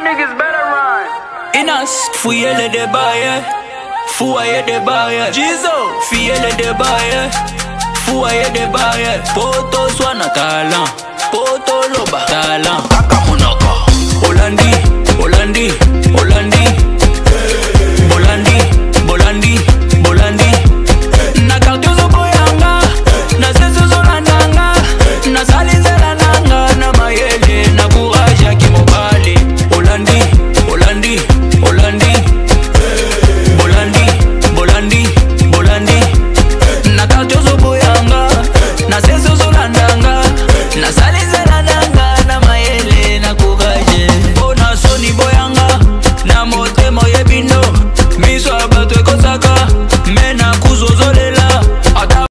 niggas better run. Inas, fuyele de baye. Fuaye de baye. Jizo, fiyele de baye. Fuaye de baye. Poto swana talan. Poto loba talan. Kaka